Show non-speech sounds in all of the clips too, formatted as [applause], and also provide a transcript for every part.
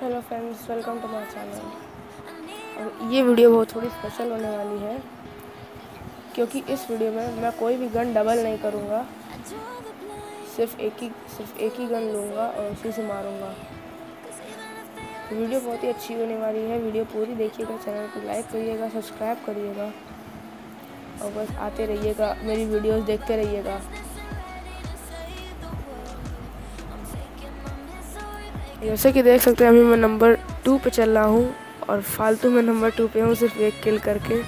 Hello friends welcome to my channel ये video बहुत थोड़ी स्पेशल होने वाली है, क्योंकि इस वीडियो में मैं कोई भी गन डबल नहीं करूँगा। सिर्फ़ एक ही सिर्फ़ एक ही गन लूँगा और उसी से मारूँगा। वीडियो बहुत ही अच्छी होने वाली है। वीडियो पूरी देखिएगा चैनल को लाइक करिएगा सब्सक्राइब करिएगा। और बस आते रहिएगा, मेरी वीडियोस देखते रहिएगा। जैसे कि देख सकते हैं, अभी मैं नंबर टू पे चल रहा हूँ और फालतू में नंबर टू पे हूँ, सिर्फ़ एक किल करके।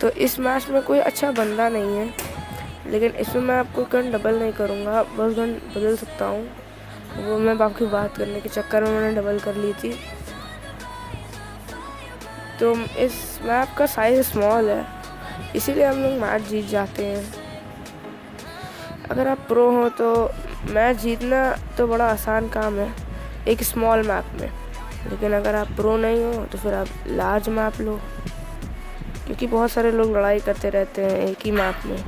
तो इस मैच में कोई अच्छा बंदा नहीं है, लेकिन इसमें मैं आपको गन डबल नहीं करूँगा। बस गन बदल सकता हूँ। वो मैं आपकी बात करने के चक्कर में मैंने डबल कर ली थी। तो इस मैप का साइज़ स्मॉल है, इसीलिए हम लोग मैच जीत जाते हैं। अगर आप प्रो हो तो मैच जीतना तो बड़ा आसान काम है। एक स्मॉल मैप में। लेकिन अगर आप प्रो नहीं हो तो फिर आप लार्ज मैप लो। क्योंकि बहुत सारे लोग लड़ाई करते रहते हैं एक ही मैप में।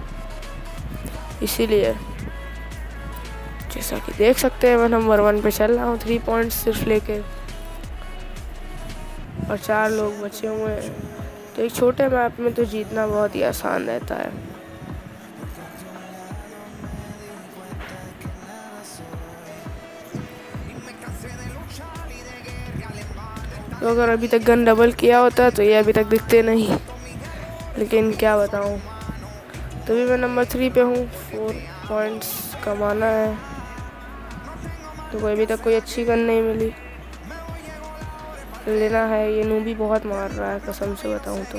इसीलिए, जैसा कि देख सकते हैं, मैं नंबर वन पे चल रहा हूँ। थ्री पॉइंट्स सिर्फ़ लेके। और चार लोग बचे हुए हैं। तो एक छोटे मैप में तो जीतना बहुत ही आसान रहता है। तो अगर अभी तक गन डबल किया होता तो ये अभी तक दिखते नहीं। लेकिन क्या बताऊँ? तो भी मैं नंबर थ्री पे हूँ। फोर पॉइंट्स कमाना है। तो कोई अभी तक कोई अच्छी गन नहीं मिली। लेना है, ये नू भी बहुत मार रहा है, कसम से बताऊँ तो।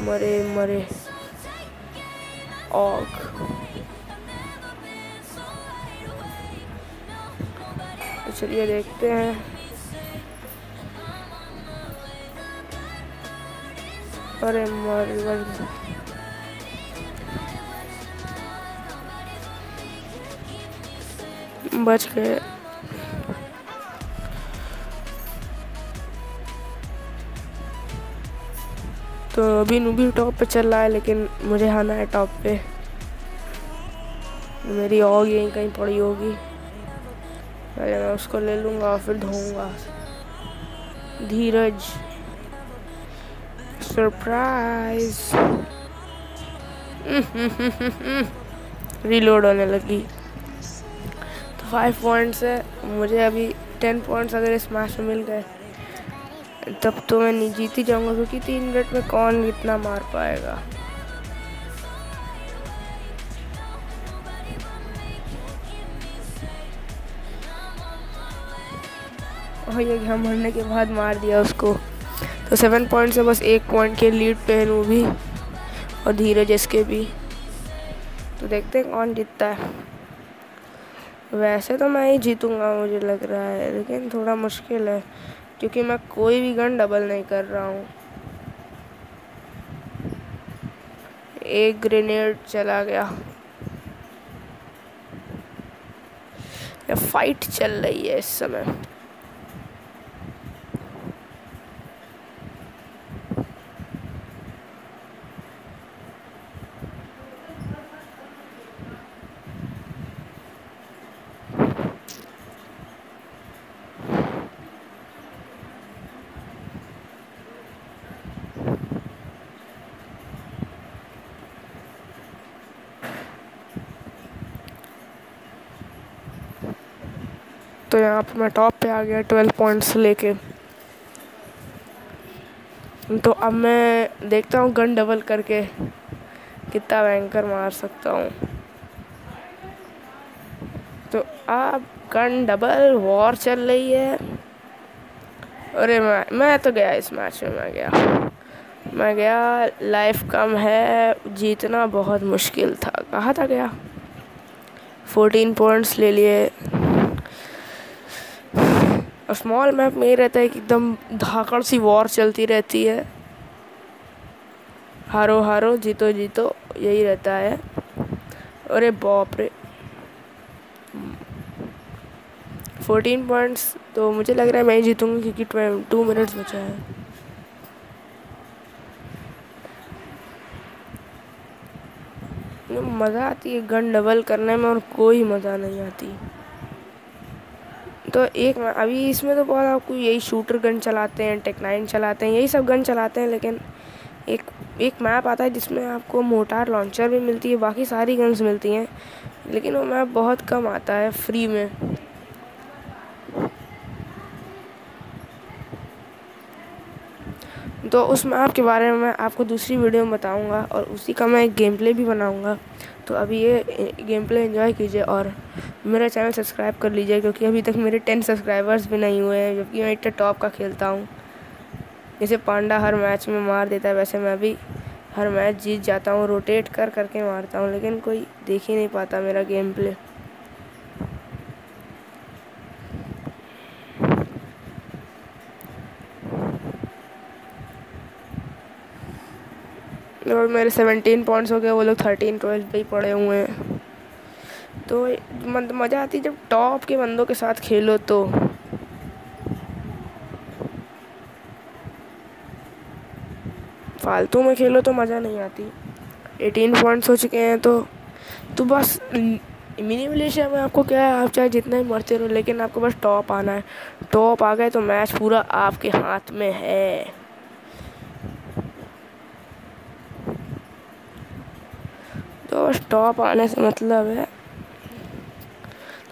मरे मरे। ऑग। तो चलिए देखते हैं। अरे मर मर बच गए। तो अभी नूबी टॉप पे चल रहा है, लेकिन मुझे आना है टॉप पे। मेरी और यहीं कहीं पड़ी होगी। पहले मैं उसको ले लूँगा और फिर धोऊँगा। धीरज। सरप्राइज़ रीलोड [laughs] होने लगी। तो फाइव पॉइंट्स है। मुझे अभी टेन पॉइंट्स अगर इस मैच में मिल गए, तब तो मैं नहीं जीत ही जाऊँगा, क्योंकि तीन मिनट में कौन इतना मार पाएगा? और ये हम मरने के बाद मार दिया उसको। तो सेवन पॉइंट से बस एक पॉइंट के लीड पे है भी और धीरज इसके भी तो देखते हैं कौन जीतता है। वैसे तो मैं ही जीतूँगा, मुझे लग रहा है, लेकिन थोड़ा मुश्किल है, क्योंकि मैं कोई भी गन डबल नहीं कर रहा हूँ। एक ग्रेनेड चला गया। फाइट चल रही है इस समय। तो यहाँ पर मैं टॉप पे आ गया ट्वेल्व पॉइंट्स लेके। तो अब मैं देखता हूँ गन डबल करके कितना बैंकर मार सकता हूँ। तो अब गन डबल वॉर चल रही है। अरे मैं मैं तो गया इस मैच में, मैं गया। मैं गया लाइफ कम है, जीतना बहुत मुश्किल था। कहा था गया? फोर्टीन पॉइंट्स ले लिए। और स्मॉल मैप में ये रहता है कि एकदम धाकड़ सी वॉर चलती रहती है। हारो हारो, जीतो जीतो, यही रहता है। अरे बाप रे फोर्टीन पॉइंट्स तो मुझे लग रहा है मैं ही जीतूँगी क्योंकि टू मिनट्स बचा है। मज़ा आती है गन डबल करने में और कोई मज़ा नहीं आती। तो एक अभी इसमें तो बहुत आपको यही शूटर गन चलाते हैं टेक नाइन चलाते हैं, यही सब गन चलाते हैं, लेकिन एक एक मैप आता है जिसमें आपको मोटार लॉन्चर भी मिलती है, बाकी सारी गन्स मिलती हैं, लेकिन वो मैप बहुत कम आता है फ्री में। तो उस मैप के बारे में मैं आपको दूसरी वीडियो में बताऊँगा और उसी का मैं एक गेम प्ले भी बनाऊँगा। तो अभी ये गेम प्ले इन्जॉय कीजिए और मेरा चैनल सब्सक्राइब कर लीजिए क्योंकि अभी तक मेरे टेन सब्सक्राइबर्स भी नहीं हुए हैं, जबकि मैं इतना टॉप का खेलता हूँ। जैसे पांडा हर मैच में मार देता है, वैसे मैं भी हर मैच जीत जाता हूँ रोटेट कर, करके मारता हूँ, लेकिन कोई देख ही नहीं पाता मेरा गेम प्ले और मेरे सेवनटीन पॉइंट्स हो गए, वो लोग थर्टीन ट्वेल्व पे ही पड़े हुए हैं। तो मज़ा आती है जब टॉप के बंदों के साथ खेलो तो। फालतू में खेलो तो मज़ा नहीं आती। एटीन पॉइंट्स हो चुके हैं तो तो बस मिनी मलेशिया में आपको क्या है, आप चाहे जितना ही मरते रहो, लेकिन आपको बस टॉप आना है। टॉप आ गए तो मैच पूरा आपके हाथ में है। तो टॉप आने से मतलब है।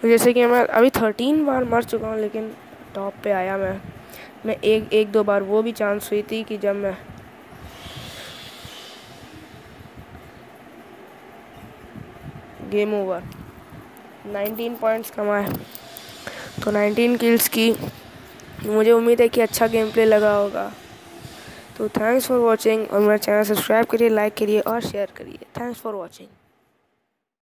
तो जैसे कि मैं अभी थर्टीन बार मर चुका हूँ, लेकिन टॉप पे आया मैं। मैं एक एक, दो बार वो भी चांस हुई थी कि जब मैं गेम ओवर 19 पॉइंट्स कमाए। तो 19 किल्स की। मुझे उम्मीद है कि अच्छा गेम प्ले लगा होगा। तो थैंक्स फॉर वॉचिंग और मेरा चैनल सब्सक्राइब करिए लाइक करिए और शेयर करिए। Thanks for watching